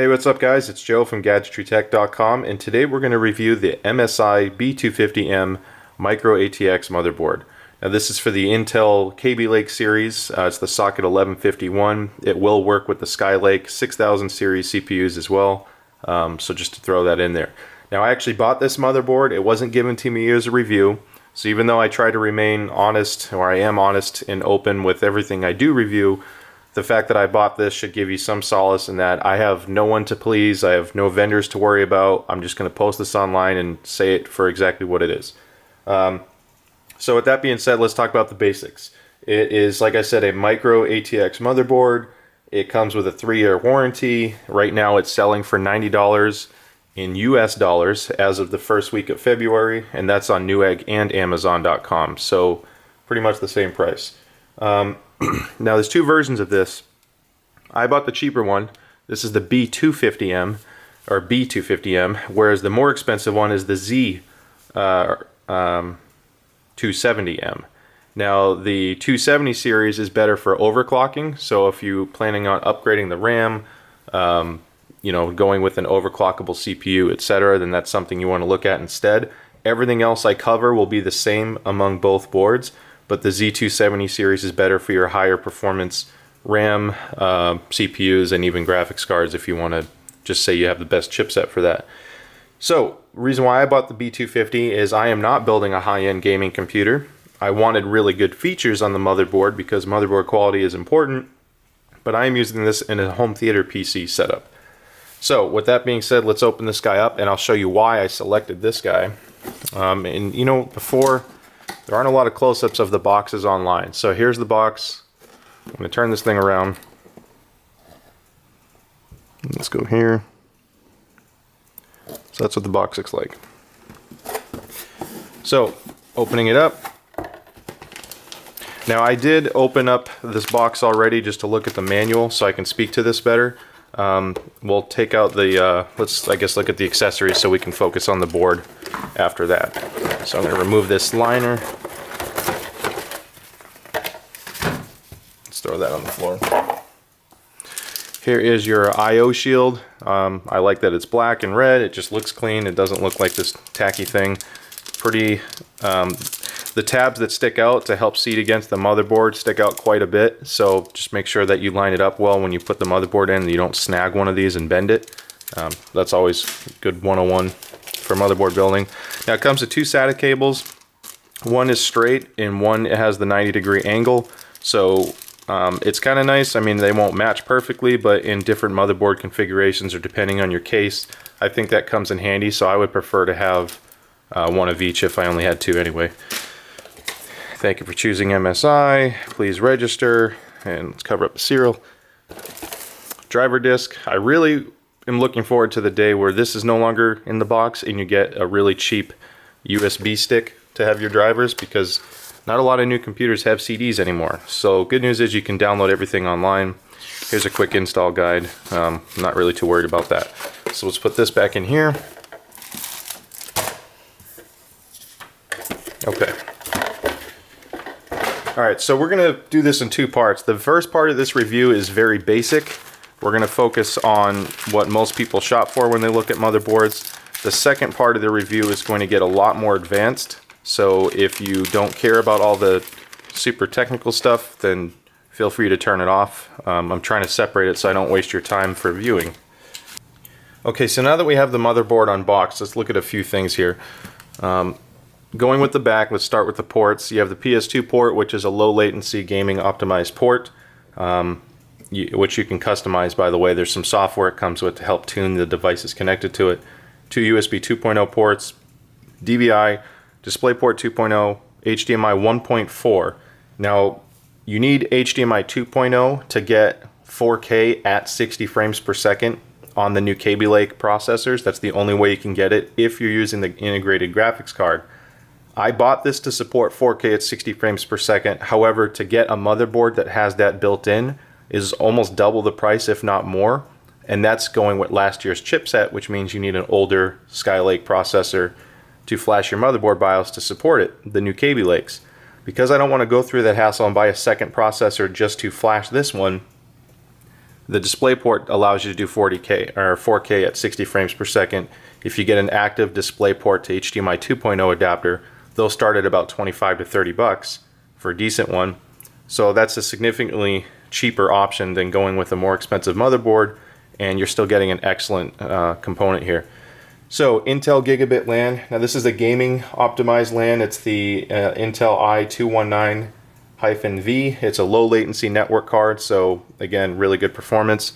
Hey, what's up guys? It's Joe from GadgetryTech.com and today we're going to review the MSI B250M Micro ATX motherboard. Now this is for the Intel Kaby Lake series. Uh, it's the socket 1151. It will work with the Skylake 6000 series CPUs as well. Um, so just to throw that in there. Now I actually bought this motherboard. It wasn't given to me as a review. So even though I try to remain honest, or I am honest and open with everything I do review, the fact that I bought this should give you some solace in that I have no one to please, I have no vendors to worry about. I'm just going to post this online and say it for exactly what it is. Um, so with that being said, let's talk about the basics. It is, like I said, a micro ATX motherboard. It comes with a three-year warranty. Right now it's selling for $90 in US dollars as of the first week of February, and that's on Newegg and Amazon.com. So pretty much the same price. Um, now there's two versions of this. I bought the cheaper one. This is the B250M or B250M, whereas the more expensive one is the Z uh, um, 270M. Now the 270 series is better for overclocking, so if you're planning on upgrading the RAM, um, you know, going with an overclockable CPU, etc., then that's something you want to look at instead. Everything else I cover will be the same among both boards but the Z270 series is better for your higher performance RAM, uh, CPUs, and even graphics cards if you want to just say you have the best chipset for that. So, reason why I bought the B250 is I am not building a high-end gaming computer. I wanted really good features on the motherboard because motherboard quality is important, but I am using this in a home theater PC setup. So, with that being said, let's open this guy up and I'll show you why I selected this guy. Um, and you know, before there aren't a lot of close-ups of the boxes online. So here's the box. I'm going to turn this thing around. Let's go here. So that's what the box looks like. So, opening it up. Now I did open up this box already just to look at the manual so I can speak to this better. Um, we'll take out the, uh, let's I guess look at the accessories so we can focus on the board after that. So I'm going to remove this liner. Let's throw that on the floor. Here is your I.O. shield. Um, I like that it's black and red. It just looks clean. It doesn't look like this tacky thing. Pretty, um, the tabs that stick out to help seat against the motherboard stick out quite a bit. So just make sure that you line it up well when you put the motherboard in. You don't snag one of these and bend it. Um, that's always good 101 for motherboard building. Now it comes with two SATA cables. One is straight and one has the 90 degree angle. So um, it's kind of nice. I mean, they won't match perfectly, but in different motherboard configurations or depending on your case, I think that comes in handy. So I would prefer to have uh, one of each if I only had two anyway. Thank you for choosing MSI. Please register and let's cover up the serial. Driver disc. I really am looking forward to the day where this is no longer in the box and you get a really cheap USB stick to have your drivers because not a lot of new computers have CDs anymore. So good news is you can download everything online. Here's a quick install guide. Um, I'm not really too worried about that. So let's put this back in here. Okay. All right, so we're gonna do this in two parts. The first part of this review is very basic. We're gonna focus on what most people shop for when they look at motherboards. The second part of the review is going to get a lot more advanced. So if you don't care about all the super technical stuff, then feel free to turn it off. Um, I'm trying to separate it so I don't waste your time for viewing. Okay, so now that we have the motherboard unboxed, let's look at a few things here. Um, going with the back, let's start with the ports. You have the PS2 port, which is a low latency gaming optimized port, um, you, which you can customize, by the way. There's some software it comes with to help tune the devices connected to it two USB 2.0 ports, DVI, DisplayPort 2.0, HDMI 1.4. Now, you need HDMI 2.0 to get 4K at 60 frames per second on the new Kaby Lake processors. That's the only way you can get it if you're using the integrated graphics card. I bought this to support 4K at 60 frames per second. However, to get a motherboard that has that built in is almost double the price, if not more and that's going with last year's chipset, which means you need an older Skylake processor to flash your motherboard BIOS to support it, the new Kaby Lakes. Because I don't want to go through that hassle and buy a second processor just to flash this one, The DisplayPort allows you to do 40K or 4K at 60 frames per second. If you get an active DisplayPort to HDMI 2.0 adapter, they'll start at about 25 to 30 bucks for a decent one. So that's a significantly cheaper option than going with a more expensive motherboard and you're still getting an excellent uh, component here. So Intel Gigabit LAN. Now this is a gaming optimized LAN. It's the uh, Intel i219-V. It's a low latency network card. So again, really good performance.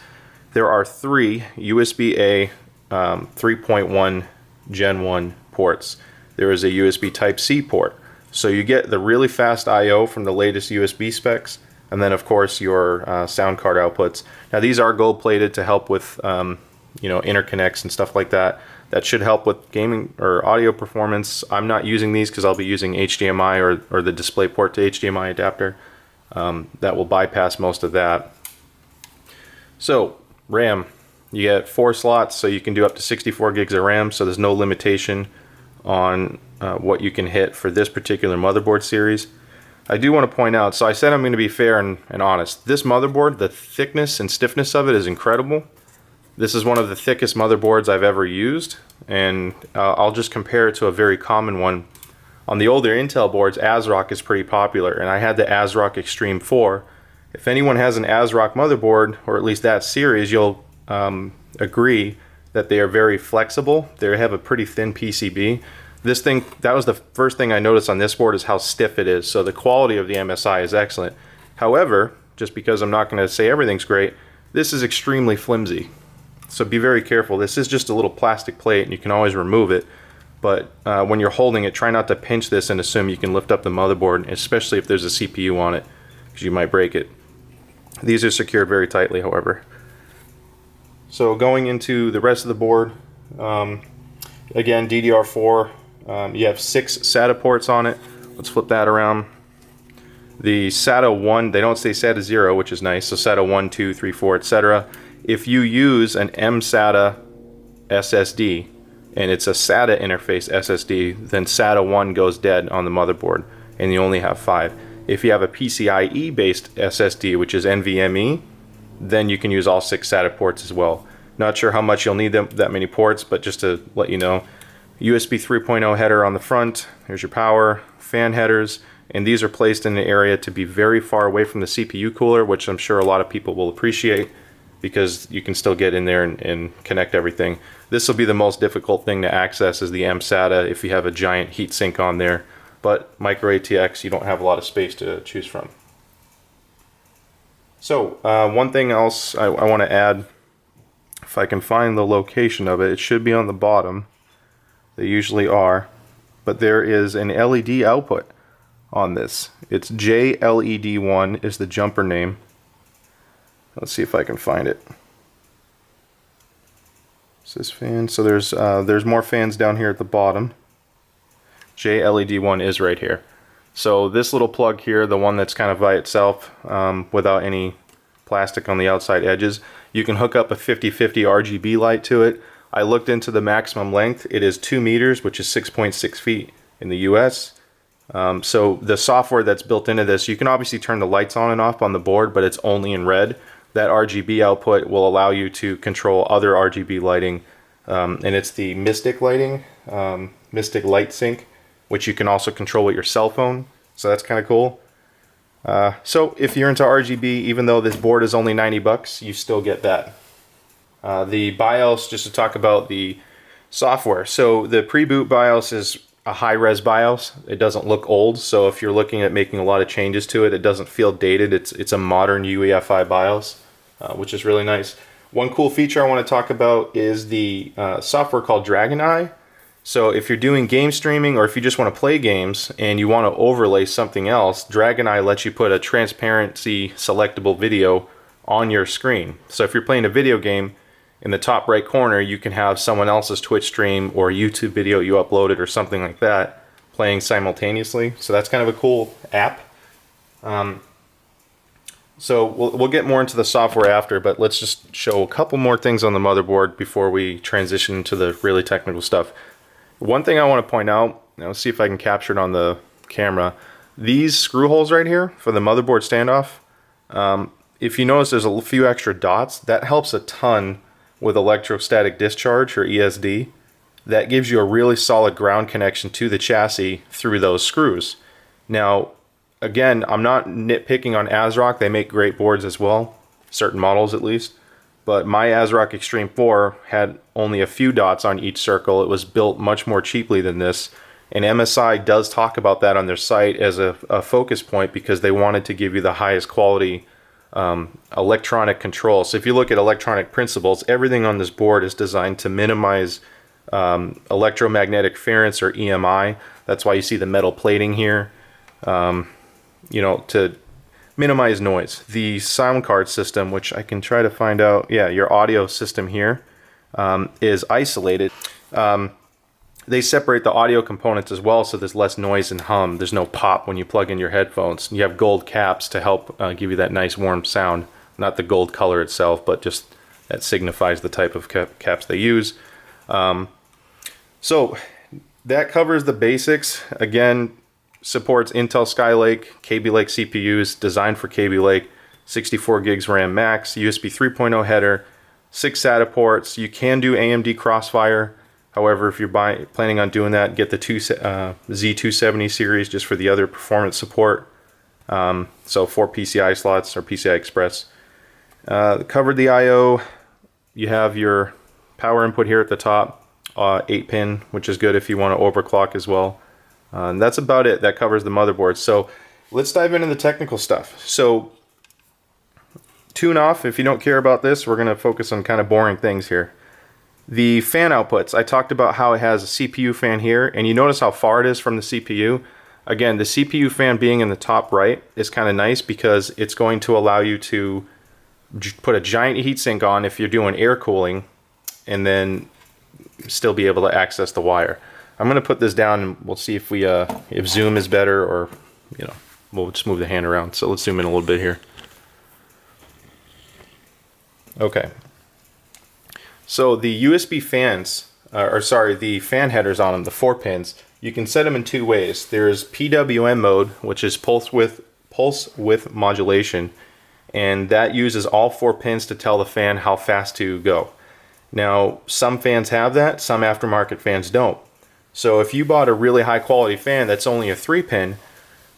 There are three USB-A um, 3.1 Gen 1 ports. There is a USB Type-C port. So you get the really fast I.O. from the latest USB specs and then of course your uh, sound card outputs. Now these are gold plated to help with um, you know interconnects and stuff like that. That should help with gaming or audio performance. I'm not using these because I'll be using HDMI or, or the DisplayPort to HDMI adapter. Um, that will bypass most of that. So RAM, you get four slots so you can do up to 64 gigs of RAM so there's no limitation on uh, what you can hit for this particular motherboard series. I do want to point out, so I said I'm going to be fair and, and honest. This motherboard, the thickness and stiffness of it is incredible. This is one of the thickest motherboards I've ever used, and uh, I'll just compare it to a very common one. On the older Intel boards, ASRock is pretty popular, and I had the ASRock Extreme 4. If anyone has an ASRock motherboard, or at least that series, you'll um, agree that they are very flexible. They have a pretty thin PCB. This thing, that was the first thing I noticed on this board is how stiff it is. So the quality of the MSI is excellent. However, just because I'm not going to say everything's great, this is extremely flimsy. So be very careful. This is just a little plastic plate and you can always remove it. But uh, when you're holding it, try not to pinch this and assume you can lift up the motherboard, especially if there's a CPU on it, because you might break it. These are secured very tightly, however. So going into the rest of the board, um, again, DDR4 um, you have six SATA ports on it. Let's flip that around. The SATA 1, they don't say SATA 0, which is nice. So SATA 1, 2, 3, 4, etc. If you use an mSATA SSD, and it's a SATA interface SSD, then SATA 1 goes dead on the motherboard, and you only have five. If you have a PCIe based SSD, which is NVMe, then you can use all six SATA ports as well. Not sure how much you'll need them, that many ports, but just to let you know, USB 3.0 header on the front. There's your power, fan headers, and these are placed in an area to be very far away from the CPU cooler, which I'm sure a lot of people will appreciate because you can still get in there and, and connect everything. This will be the most difficult thing to access is the mSATA if you have a giant heatsink on there, but micro ATX, you don't have a lot of space to choose from. So uh, one thing else I, I want to add, if I can find the location of it, it should be on the bottom. They usually are. But there is an LED output on this. It's JLED1 is the jumper name. Let's see if I can find it. Is this fan? So there's uh, there's more fans down here at the bottom. JLED1 is right here. So this little plug here, the one that's kind of by itself um, without any plastic on the outside edges, you can hook up a 50-50 RGB light to it I looked into the maximum length. It is 2 meters, which is 6.6 feet in the US. Um, so the software that's built into this, you can obviously turn the lights on and off on the board, but it's only in red. That RGB output will allow you to control other RGB lighting, um, and it's the Mystic lighting, um, Mystic Light Sync, which you can also control with your cell phone. So that's kind of cool. Uh, so if you're into RGB, even though this board is only 90 bucks, you still get that. Uh, the BIOS, just to talk about the software. So the pre-boot BIOS is a high-res BIOS. It doesn't look old, so if you're looking at making a lot of changes to it, it doesn't feel dated. It's, it's a modern UEFI BIOS, uh, which is really nice. One cool feature I want to talk about is the uh, software called Dragon Eye. So if you're doing game streaming or if you just want to play games and you want to overlay something else, Dragon Eye lets you put a transparency selectable video on your screen. So if you're playing a video game, in the top right corner, you can have someone else's Twitch stream or YouTube video you uploaded or something like that playing simultaneously. So that's kind of a cool app. Um, so we'll, we'll get more into the software after, but let's just show a couple more things on the motherboard before we transition to the really technical stuff. One thing I want to point out, let's see if I can capture it on the camera. These screw holes right here for the motherboard standoff, um, if you notice there's a few extra dots, that helps a ton with electrostatic discharge or ESD. That gives you a really solid ground connection to the chassis through those screws. Now, again, I'm not nitpicking on ASRock. They make great boards as well, certain models at least. But my ASRock Extreme 4 had only a few dots on each circle. It was built much more cheaply than this. And MSI does talk about that on their site as a, a focus point because they wanted to give you the highest quality um, electronic control. So if you look at electronic principles, everything on this board is designed to minimize um, electromagnetic interference or EMI. That's why you see the metal plating here. Um, you know, to minimize noise. The sound card system, which I can try to find out, yeah, your audio system here um, is isolated. Um, they separate the audio components as well so there's less noise and hum. There's no pop when you plug in your headphones. You have gold caps to help uh, give you that nice warm sound. Not the gold color itself, but just that signifies the type of cap caps they use. Um, so that covers the basics. Again, supports Intel Skylake, Kaby Lake CPUs, designed for Kaby Lake, 64 gigs RAM max, USB 3.0 header, six SATA ports. You can do AMD Crossfire. However, if you're buy, planning on doing that, get the two, uh, Z270 series just for the other performance support. Um, so four PCI slots or PCI Express. Uh, covered the I.O. You have your power input here at the top, uh, 8 pin, which is good if you want to overclock as well. Uh, and that's about it. That covers the motherboard. So let's dive into the technical stuff. So tune off. If you don't care about this, we're going to focus on kind of boring things here. The fan outputs. I talked about how it has a CPU fan here, and you notice how far it is from the CPU. Again, the CPU fan being in the top right is kind of nice because it's going to allow you to put a giant heatsink on if you're doing air cooling and then still be able to access the wire. I'm going to put this down and we'll see if we uh, if zoom is better or you know we'll just move the hand around. So let's zoom in a little bit here. Okay. So the USB fans, uh, or sorry, the fan headers on them, the four pins, you can set them in two ways. There's PWM mode, which is pulse width pulse width modulation, and that uses all four pins to tell the fan how fast to go. Now, some fans have that, some aftermarket fans don't. So if you bought a really high quality fan that's only a 3 pin,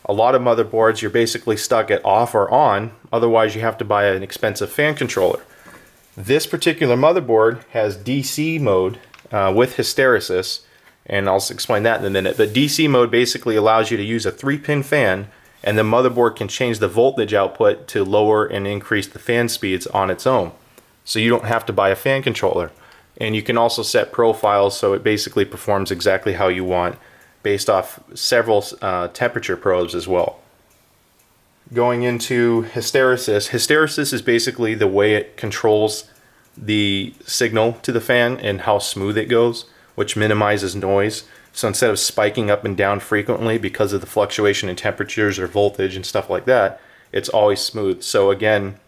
a lot of motherboards you're basically stuck at off or on, otherwise you have to buy an expensive fan controller. This particular motherboard has DC mode uh, with hysteresis, and I'll explain that in a minute. But DC mode basically allows you to use a 3 pin fan and the motherboard can change the voltage output to lower and increase the fan speeds on its own. So you don't have to buy a fan controller. And you can also set profiles so it basically performs exactly how you want based off several uh, temperature probes as well. Going into hysteresis, hysteresis is basically the way it controls the signal to the fan and how smooth it goes, which minimizes noise. So instead of spiking up and down frequently because of the fluctuation in temperatures or voltage and stuff like that, it's always smooth. So again,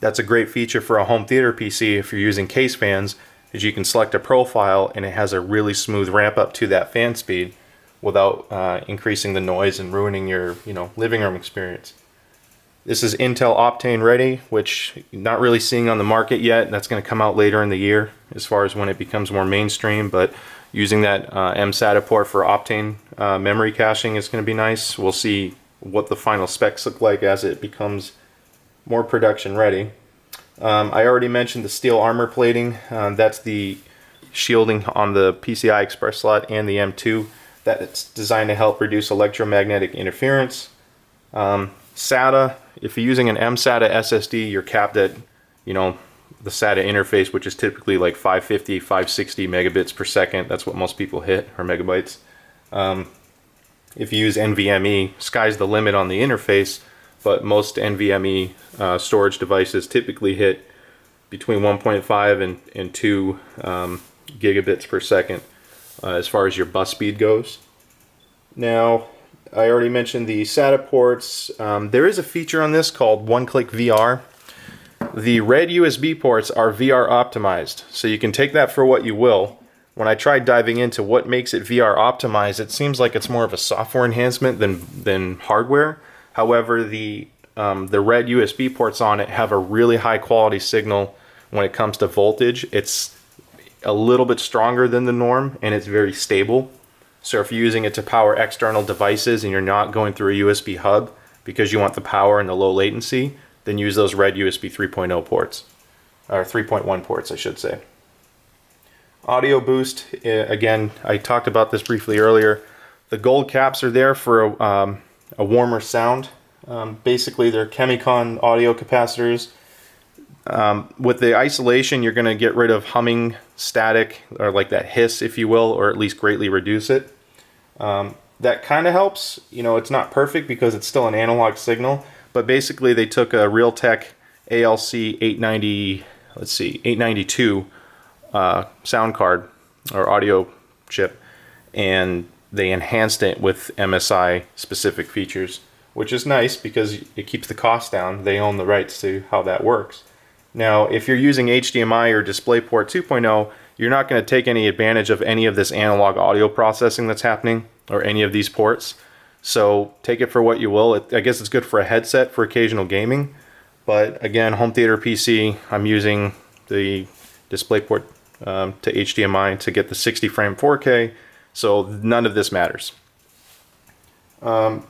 that's a great feature for a home theater PC if you're using case fans is you can select a profile and it has a really smooth ramp up to that fan speed without uh, increasing the noise and ruining your you know living room experience. This is Intel Optane ready, which not really seeing on the market yet. That's going to come out later in the year as far as when it becomes more mainstream, but using that uh, mSATA port for Optane uh, memory caching is going to be nice. We'll see what the final specs look like as it becomes more production ready. Um, I already mentioned the steel armor plating. Um, that's the shielding on the PCI Express slot and the M2. That's designed to help reduce electromagnetic interference. Um, SATA, if you're using an mSATA SSD, you're capped at, you know, the SATA interface, which is typically like 550, 560 megabits per second. That's what most people hit, or megabytes. Um, if you use NVMe, sky's the limit on the interface but most NVMe uh, storage devices typically hit between 1.5 and, and 2 um, gigabits per second uh, as far as your bus speed goes. Now, I already mentioned the SATA ports. Um, there is a feature on this called one-click VR. The red USB ports are VR optimized, so you can take that for what you will. When I tried diving into what makes it VR optimized, it seems like it's more of a software enhancement than, than hardware. However, the um, the red USB ports on it have a really high quality signal when it comes to voltage. It's a little bit stronger than the norm and it's very stable. So if you're using it to power external devices and you're not going through a USB hub because you want the power and the low latency, then use those red USB 3.0 ports, or 3.1 ports I should say. Audio boost, eh, again, I talked about this briefly earlier. The gold caps are there for a, um, a warmer sound. Um, basically, they're Chemi-Con audio capacitors. Um, with the isolation, you're going to get rid of humming, static, or like that hiss, if you will, or at least greatly reduce it. Um, that kind of helps. You know, it's not perfect because it's still an analog signal, but basically they took a Realtek ALC 890, let's see, 892 uh, sound card or audio chip, and they enhanced it with MSI specific features, which is nice because it keeps the cost down. They own the rights to how that works. Now, if you're using HDMI or DisplayPort 2.0, you're not going to take any advantage of any of this analog audio processing that's happening or any of these ports. So take it for what you will. It, I guess it's good for a headset for occasional gaming. But again, home theater PC, I'm using the DisplayPort um, to HDMI to get the 60 frame 4K. So none of this matters. Um,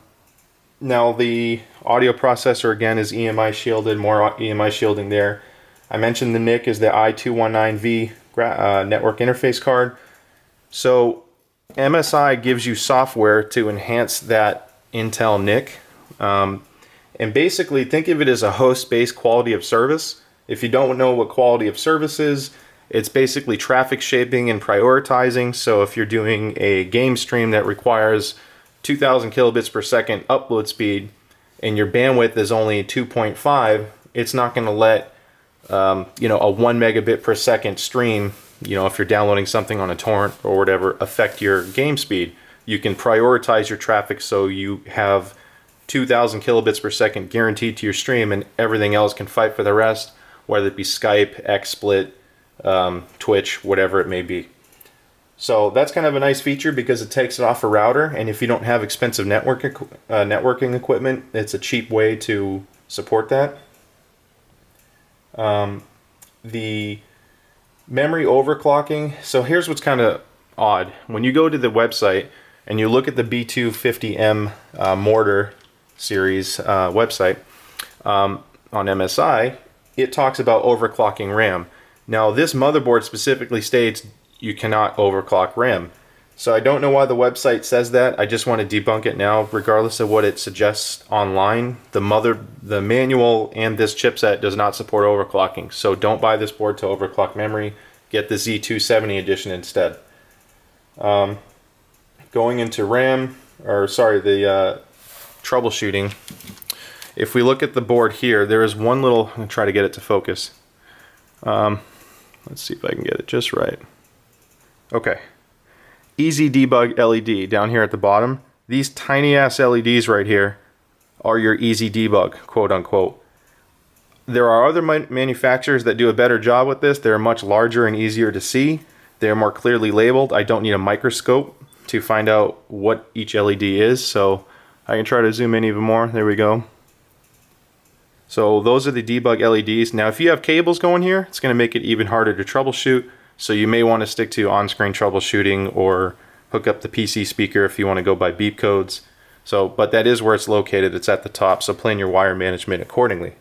now the audio processor again is EMI shielded, more EMI shielding there. I mentioned the NIC is the i219V uh, network interface card. So MSI gives you software to enhance that Intel NIC. Um, and basically think of it as a host-based quality of service. If you don't know what quality of service is, it's basically traffic shaping and prioritizing. So if you're doing a game stream that requires 2000 kilobits per second upload speed and your bandwidth is only 2.5, it's not going to let um, you know a one megabit per second stream you know, if you're downloading something on a torrent or whatever, affect your game speed. You can prioritize your traffic so you have 2,000 kilobits per second guaranteed to your stream, and everything else can fight for the rest, whether it be Skype, XSplit, um, Twitch, whatever it may be. So that's kind of a nice feature because it takes it off a router, and if you don't have expensive network uh, networking equipment, it's a cheap way to support that. Um, the Memory overclocking. So here's what's kind of odd. When you go to the website and you look at the B250M uh, mortar series uh, website um, on MSI, it talks about overclocking RAM. Now this motherboard specifically states you cannot overclock RAM. So I don't know why the website says that. I just want to debunk it now, regardless of what it suggests online. The mother, the manual and this chipset does not support overclocking. So don't buy this board to overclock memory. Get the Z270 edition instead. Um, going into RAM, or sorry, the uh, troubleshooting. If we look at the board here, there is one little, I'm to try to get it to focus. Um, let's see if I can get it just right. Okay, Easy Debug LED down here at the bottom. These tiny ass LEDs right here are your easy debug, quote unquote. There are other manufacturers that do a better job with this. They're much larger and easier to see. They're more clearly labeled. I don't need a microscope to find out what each LED is, so I can try to zoom in even more. There we go. So those are the debug LEDs. Now if you have cables going here, it's going to make it even harder to troubleshoot. So you may want to stick to on-screen troubleshooting or hook up the PC speaker if you want to go by beep codes. So, but that is where it's located. It's at the top, so plan your wire management accordingly.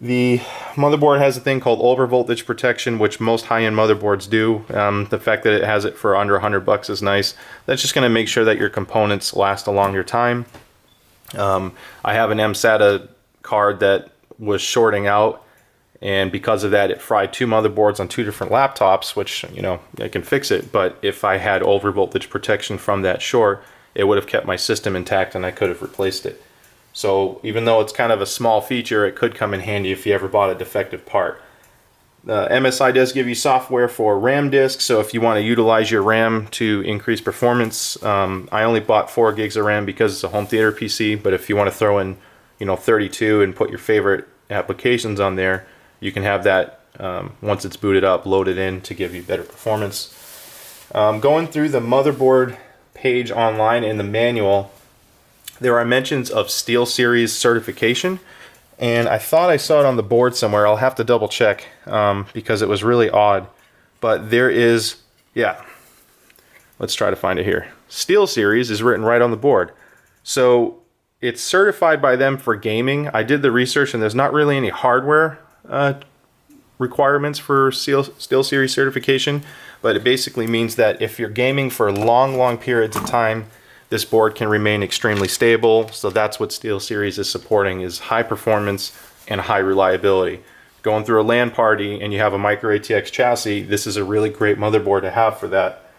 The motherboard has a thing called overvoltage protection, which most high-end motherboards do. Um, the fact that it has it for under 100 bucks is nice. That's just going to make sure that your components last a longer time. Um, I have an mSATA card that was shorting out and because of that it fried two motherboards on two different laptops which you know I can fix it. But if I had over voltage protection from that short it would have kept my system intact and I could have replaced it. So even though it's kind of a small feature it could come in handy if you ever bought a defective part. Uh, MSI does give you software for RAM disk, so if you want to utilize your RAM to increase performance, um, I only bought 4 gigs of RAM because it's a home theater PC, but if you want to throw in, you know, 32 and put your favorite applications on there, you can have that um, once it's booted up loaded in to give you better performance. Um, going through the motherboard page online in the manual, there are mentions of SteelSeries certification, and I thought I saw it on the board somewhere. I'll have to double check um, because it was really odd. But there is, yeah, let's try to find it here. SteelSeries is written right on the board. So it's certified by them for gaming. I did the research and there's not really any hardware uh, requirements for Steel, Series certification, but it basically means that if you're gaming for long, long periods of time, this board can remain extremely stable. So that's what SteelSeries is supporting is high performance and high reliability. Going through a LAN party and you have a micro ATX chassis, this is a really great motherboard to have for that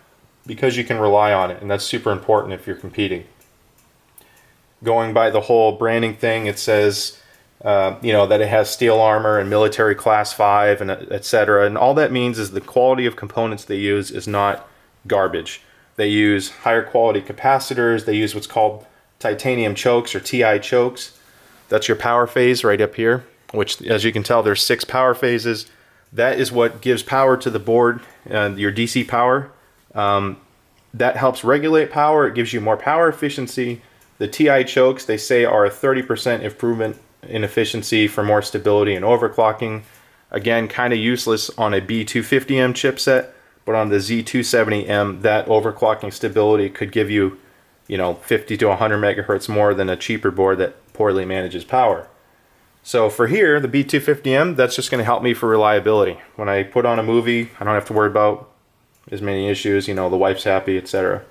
because you can rely on it and that's super important if you're competing. Going by the whole branding thing, it says uh, you know that it has steel armor and military class 5 and etc. And all that means is the quality of components they use is not garbage. They use higher quality capacitors. They use what's called titanium chokes or TI chokes. That's your power phase right up here, which as you can tell there's six power phases. That is what gives power to the board, and your DC power. Um, that helps regulate power. It gives you more power efficiency. The TI chokes, they say, are a 30% improvement in efficiency for more stability and overclocking. Again, kind of useless on a B250M chipset, but on the Z270M, that overclocking stability could give you, you know, 50 to 100 megahertz more than a cheaper board that poorly manages power. So for here, the B250M, that's just going to help me for reliability. When I put on a movie, I don't have to worry about as many issues, you know, the wife's happy, etc.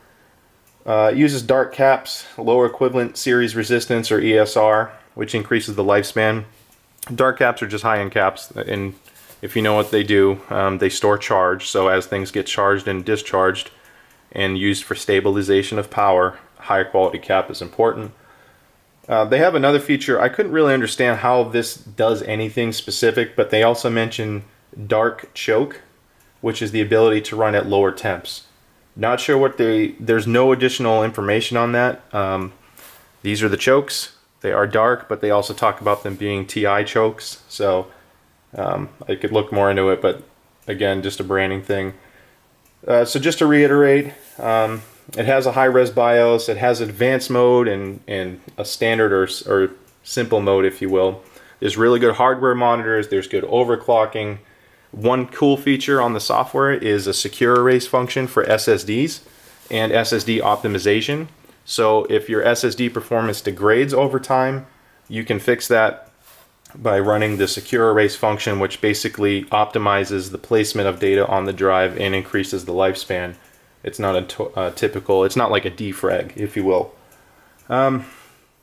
Uh, it uses dark caps, lower equivalent series resistance or ESR, which increases the lifespan. Dark caps are just high-end caps, and if you know what they do, um, they store charge. So as things get charged and discharged and used for stabilization of power, higher quality cap is important. Uh, they have another feature. I couldn't really understand how this does anything specific, but they also mention dark choke, which is the ability to run at lower temps. Not sure what they, there's no additional information on that. Um, these are the chokes. They are dark, but they also talk about them being TI chokes. So um, I could look more into it, but again, just a branding thing. Uh, so just to reiterate, um, it has a high-res BIOS, it has advanced mode and, and a standard or, or simple mode, if you will. There's really good hardware monitors, there's good overclocking. One cool feature on the software is a secure erase function for SSDs and SSD optimization. So if your SSD performance degrades over time, you can fix that by running the secure erase function, which basically optimizes the placement of data on the drive and increases the lifespan. It's not a uh, typical, it's not like a defrag, if you will. Um,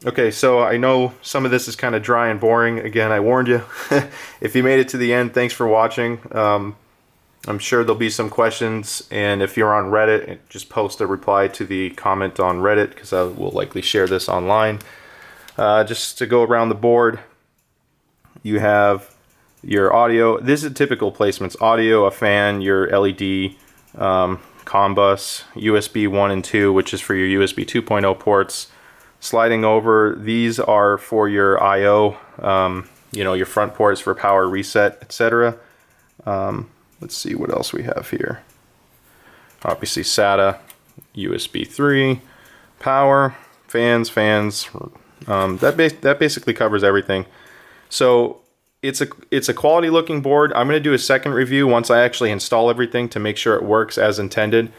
okay, so I know some of this is kind of dry and boring. Again, I warned you. if you made it to the end, thanks for watching. Um, I'm sure there'll be some questions, and if you're on Reddit, just post a reply to the comment on Reddit, because I will likely share this online. Uh, just to go around the board, you have your audio. This is typical placements. Audio, a fan, your LED, um, COM bus, USB 1 and 2, which is for your USB 2.0 ports. Sliding over, these are for your I.O., um, you know, your front ports for power reset, etc. Um, let's see what else we have here. Obviously SATA, USB 3, power, fans, fans. Um, that, ba that basically covers everything. So it's a it's a quality looking board. I'm going to do a second review once I actually install everything to make sure it works as intended.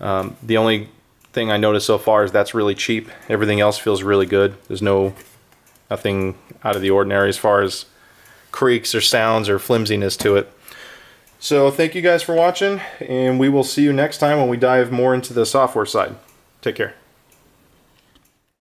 Um, the only thing I noticed so far is that's really cheap. Everything else feels really good. There's no nothing out of the ordinary as far as creaks or sounds or flimsiness to it. So thank you guys for watching, and we will see you next time when we dive more into the software side. Take care.